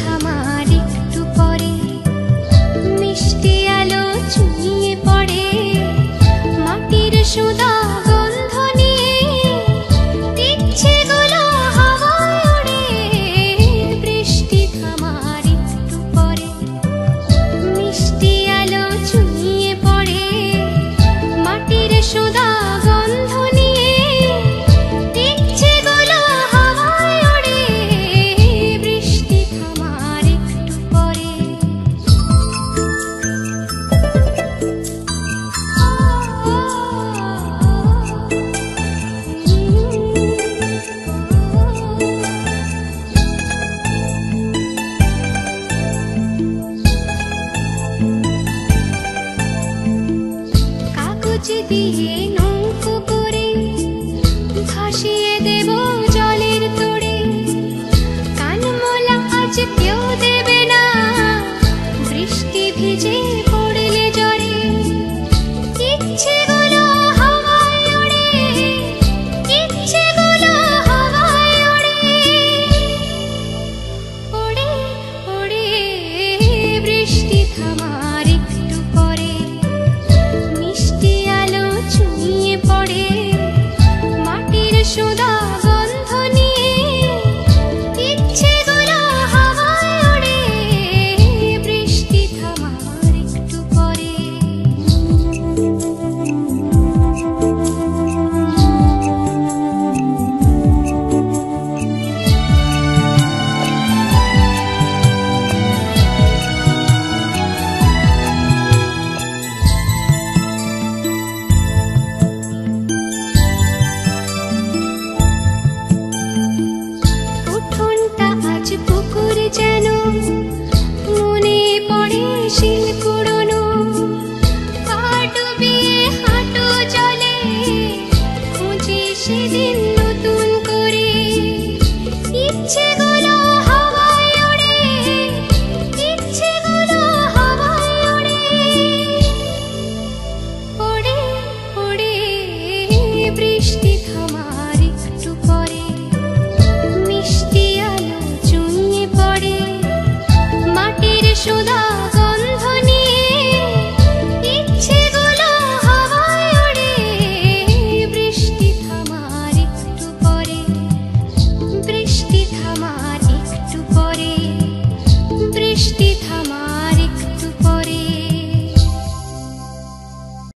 থামা 有的。